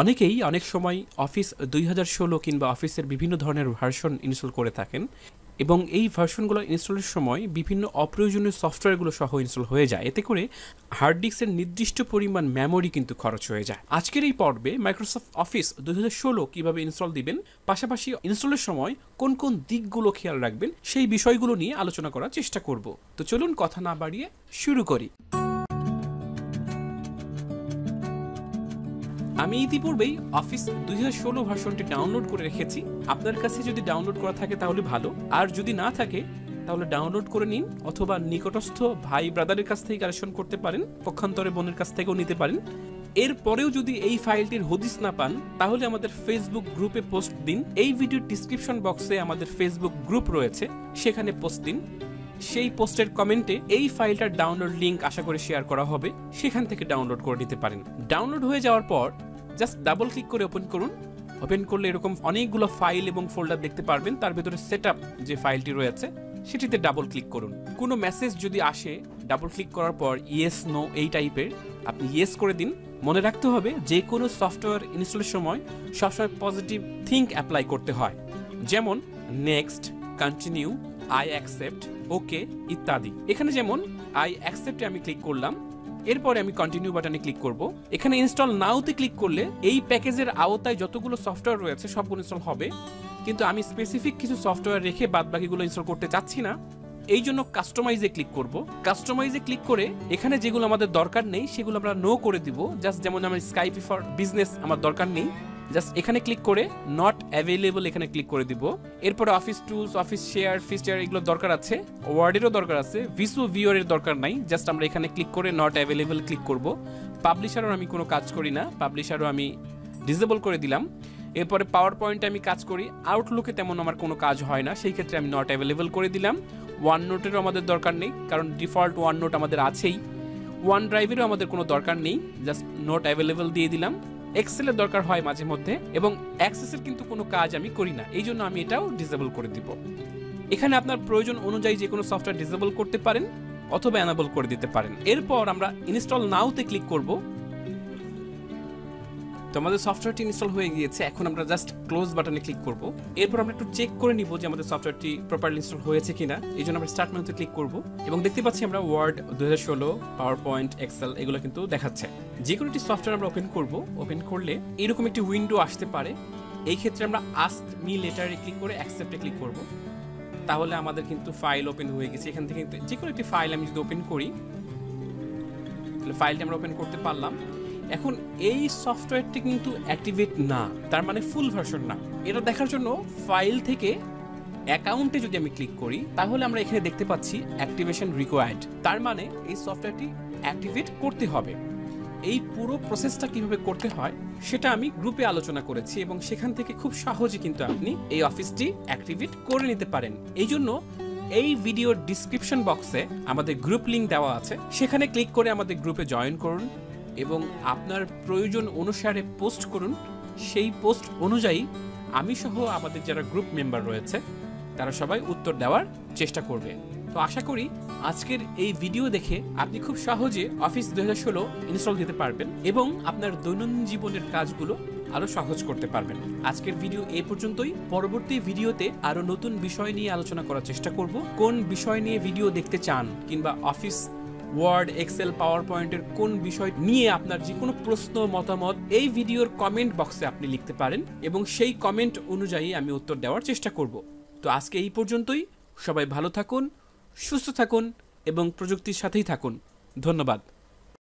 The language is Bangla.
অনেকেই অনেক সময় অফিস দুই হাজার ষোলো কিংবা অফিসের বিভিন্ন ধরনের ভার্সন ইনস্টল করে থাকেন এবং এই ভার্সনগুলো ইনস্টলের সময় বিভিন্ন অপ্রয়োজনীয় সফটওয়্যারগুলো সহ ইনস্টল হয়ে যায়। এতে করে হার্ড ডিস্কের নির্দিষ্ট পরিমাণ মেমোরি কিন্তু খরচ হয়ে যায়। আজকের এই পর্বে মাইক্রোসফট অফিস দুই হাজার ষোলো কীভাবে ইনস্টল দিবেন, পাশাপাশি ইনস্টলের সময় কোন কোন দিকগুলো খেয়াল রাখবেন, সেই বিষয়গুলো নিয়ে আলোচনা করার চেষ্টা করব। তো চলুন কথা না বাড়িয়ে শুরু করি। আমি ইতিপূর্বেই অফিস দুই হাজার ষোলো ভার্সনটি ডাউনলোড করে রেখেছি। আপনার কাছে যদি ডাউনলোড করা থাকে তাহলে ভালো। আর যদি না থাকে, তাহলে ডাউনলোড করে নিন অথবা নিকটস্থ ভাই ব্রাদারের কাছ থেকে কালেকশন করতে পারেন, পক্ষান্তরে বোনের কাছ থেকেও নিতে পারেন। এরপরেও যদি এই ফাইলটির হদিস না পান, তাহলে আমাদের ফেসবুক গ্রুপে পোস্ট দিন। এই ভিডিওর ডিসক্রিপশন বক্সে আমাদের ফেসবুক গ্রুপ রয়েছে। সেখানে পোস্ট দিন। সেই পোস্টের কমেন্টে এই ফাইলটার ডাউনলোড লিঙ্ক আশা করে শেয়ার করা হবে, সেখান থেকে ডাউনলোড করে নিতে পারেন। ডাউনলোড হয়ে যাওয়ার পর জাস্ট ডাবল ক্লিক করে ওপেন করুন। ওপেন করলে এরকম অনেকগুলো ফাইল এবং ফোল্ডার দেখতে পারবেন। তার ভেতরে সেট যে ফাইলটি রয়েছে, সেটিতে ডাবল ক্লিক করুন। কোনো মেসেজ যদি আসে, ডাবল ক্লিক করার পর ইয়েস, নো এই টাইপের, আপনি ইয়েস করে দিন। মনে রাখতে হবে যে কোনো সফটওয়্যার ইনস্টলের সময় সবসময় পজিটিভ থিঙ্ক অ্যাপ্লাই করতে হয়। যেমন next, continue I accept okay ইত্যাদি। এখানে যেমন আই অ্যাকসেপ্টে আমি ক্লিক করলাম, এরপরে আমি কন্টিনিউ বাটনে ক্লিক করব। এখানে ইনস্টল নাওতে ক্লিক করলে এই প্যাকেজের আওতায় যতগুলো সফটওয়্যার রয়েছে সবগুলো ইনস্টল হবে। কিন্তু আমি স্পেসিফিক কিছু সফটওয়্যার রেখে বাদ বাকিগুলো ইনস্টল করতে চাচ্ছি না। এই জন্য কাস্টমাইজে ক্লিক করব। কাস্টমাইজে ক্লিক করে এখানে যেগুলো আমাদের দরকার নেই, সেগুলো আমরা নো করে দিব। জাস্ট যেমন আমার স্কাইপি ফর বিজনেস আমার দরকার নেই। জাস্ট এখানে ক্লিক করে নট অ্যাভেলেবল এখানে ক্লিক করে দিব। এরপরে office tools office share feature এগুলো দরকার আছে। ওয়ার্ডেরও দরকার আছে ভিসু ভিওরের দরকার নাই, জাস্ট আমরা এখানে ক্লিক করে নট অ্যাভেলেবল ক্লিক করব। পাবলিশারও আমি কোনো কাজ করি না পাবলিশারও আমি ডিসেবল করে দিলাম। এরপরে পাওয়ার পয়েন্টে আমি কাজ করি আউটলুকে তেমন আমার কোনো কাজ হয় না, সেই ক্ষেত্রে আমি নট অ্যাভেলেবল করে দিলাম। ওয়ান নোটেরও আমাদের দরকার নেই, কারণ ডিফল্ট ওয়ান নোট আমাদের আছেই। ওয়ান ড্রাইভেরও আমাদের কোনো দরকার নেই, জাস্ট নোট অ্যাভেলেবল দিয়ে দিলাম। এক্সেলের দরকার হয় মাঝে মধ্যে এবং অ্যাক্সেসের কিন্তু কোনো কাজ আমি করি না। এই জন্য আমি এটাও ডিসেবল করে দিব। এখানে আপনার প্রয়োজন অনুযায়ী যে কোনো সফটওয়্যার ডিসেবল করতে পারেন অথবা অ্যানাবল করে দিতে পারেন। এরপর আমরা ইনস্টল নাওতে ক্লিক করব। তো আমাদের সফটওয়্যারটি ইনস্টল হয়ে গিয়েছে। এখন আমরা জাস্ট ক্লোজ বাটনে ক্লিক করব। এরপর আমরা একটু চেক করে নিব যে আমাদের সফটওয়্যারটি প্রপারলি ইনস্টল হয়েছে কিনা। এই জন্য আমরা স্টার্ট মেনুতে ক্লিক করব। এবং দেখতে পাচ্ছি আমরা ওয়ার্ড দু হাজার ষোলো পাওয়ার পয়েন্ট এক্সেল এগুলো কিন্তু দেখাচ্ছে। যে কোনো একটি সফটওয়্যার আমরা ওপেন করব ওপেন করলে এরকম একটি উইন্ডো আসতে পারে। এই ক্ষেত্রে আমরা আস্ক মি লেটারে ক্লিক করে অ্যাকসেপ্টে ক্লিক করব। তাহলে আমাদের কিন্তু ফাইল ওপেন হয়ে গেছে। এখান থেকে কিন্তু যে কোনো একটি ফাইল আমি যদি ওপেন করি, তাহলে ফাইলটি আমরা ওপেন করতে পারলাম। এখন এই সফটওয়্যারটি কিন্তু অ্যাক্টিভেট না, তার মানে ফুল ভার্সন না। এটা দেখার জন্য ফাইল থেকে অ্যাকাউন্টে যদি আমি ক্লিক করি, তাহলে আমরা এখানে দেখতে পাচ্ছি অ্যাক্টিভেশন রিকোয়ার্ড তার মানে এই সফটওয়্যারটি অ্যাক্টিভেট করতে হবে। এই পুরো প্রসেসটা কীভাবে করতে হয়, সেটা আমি গ্রুপে আলোচনা করেছি এবং সেখান থেকে খুব সহজে কিন্তু আপনি এই অফিসটি অ্যাক্টিভেট করে নিতে পারেন। এই জন্য এই ভিডিওর ডিসক্রিপশন বক্সে আমাদের গ্রুপ লিঙ্ক দেওয়া আছে। সেখানে ক্লিক করে আমাদের গ্রুপে জয়েন করুন এবং আপনার প্রয়োজন অনুসারে পোস্ট করুন। সেই পোস্ট অনুযায়ী আমি সহ আমাদের যারা গ্রুপ মেম্বার রয়েছে, তারা সবাই উত্তর দেওয়ার চেষ্টা করবে। তো আশা করি আজকের এই ভিডিও দেখে আপনি খুব সহজে অফিস দু হাজার ষোলো ইনস্টল দিতে পারবেন এবং আপনার দৈনন্দিন জীবনের কাজগুলো আরও সহজ করতে পারবেন। আজকের ভিডিও এ পর্যন্তই। পরবর্তী ভিডিওতে আরও নতুন বিষয় নিয়ে আলোচনা করার চেষ্টা করব। কোন বিষয় নিয়ে ভিডিও দেখতে চান কিংবা অফিস ওয়ার্ড এক্সেল পাওয়ার পয়েন্টের কোন বিষয় নিয়ে আপনার যে কোনো প্রশ্ন, মতামত, এই ভিডিওর কমেন্ট বক্সে আপনি লিখতে পারেন এবং সেই কমেন্ট অনুযায়ী আমি উত্তর দেওয়ার চেষ্টা করব। তো আজকে এই পর্যন্তই। সবাই ভালো থাকুন। সুস্থ থাকুন এবং প্রযুক্তির সাথেই থাকুন। ধন্যবাদ।